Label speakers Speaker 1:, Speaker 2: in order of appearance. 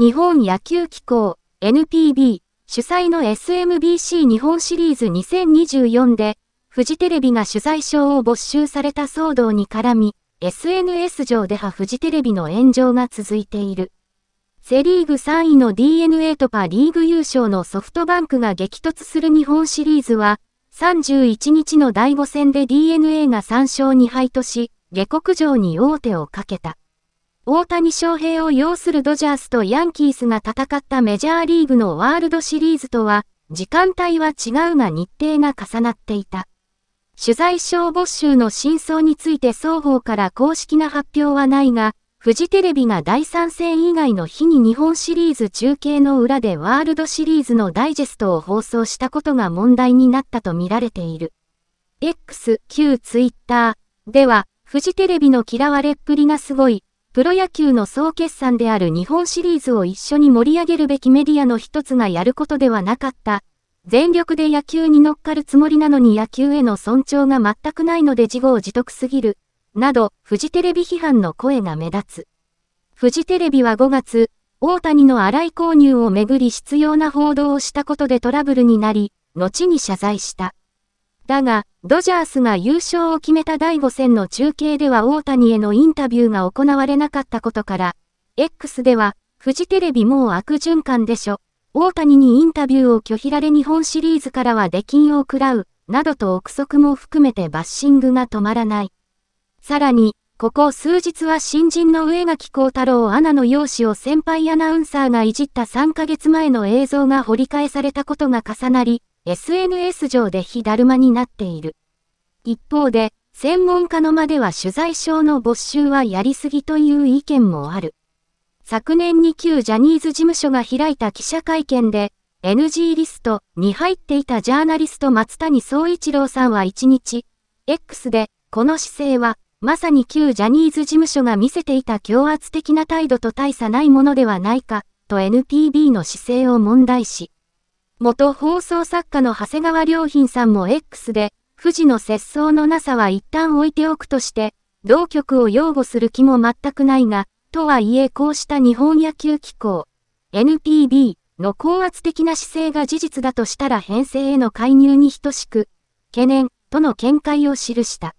Speaker 1: 日本野球機構 NPB 主催の SMBC 日本シリーズ2024で、フジテレビが取材証を没収された騒動に絡み、SNS 上ではフジテレビの炎上が続いている。セリーグ3位の DNA とパリーグ優勝のソフトバンクが激突する日本シリーズは、31日の第5戦で DNA が3勝2敗とし、下克上に王手をかけた。大谷翔平を擁するドジャースとヤンキースが戦ったメジャーリーグのワールドシリーズとは、時間帯は違うが日程が重なっていた。取材証没収の真相について双方から公式な発表はないが、フジテレビが第3戦以外の日に日本シリーズ中継の裏でワールドシリーズのダイジェストを放送したことが問題になったと見られている。X、旧ツイッターでは、フジテレビの嫌われっぷりがすごい、プロ野球の総決算である日本シリーズを一緒に盛り上げるべきメディアの一つがやることではなかった。全力で野球に乗っかるつもりなのに野球への尊重が全くないので自業自得すぎる。など、フジテレビ批判の声が目立つ。フジテレビは5月、大谷の荒い購入をめぐり必要な報道をしたことでトラブルになり、後に謝罪した。だが、ドジャースが優勝を決めた第5戦の中継では大谷へのインタビューが行われなかったことから、X では、フジテレビもう悪循環でしょ。大谷にインタビューを拒否られ日本シリーズからは出禁を食らう、などと憶測も含めてバッシングが止まらない。さらに、ここ数日は新人の上垣幸太郎アナの容姿を先輩アナウンサーがいじった3ヶ月前の映像が掘り返されたことが重なり、SNS 上で火だるまになっている。一方で、専門家の間では取材証の没収はやりすぎという意見もある。昨年に旧ジャニーズ事務所が開いた記者会見で、NG リストに入っていたジャーナリスト松谷総一郎さんは1日、X で、この姿勢はまさに旧ジャニーズ事務所が見せていた強圧的な態度と大差ないものではないか、と NPB の姿勢を問題し、元放送作家の長谷川良品さんも X で、富士の節操のなさは一旦置いておくとして、同局を擁護する気も全くないが、とはいえこうした日本野球機構、NPB の高圧的な姿勢が事実だとしたら編成への介入に等しく、懸念、との見解を記した。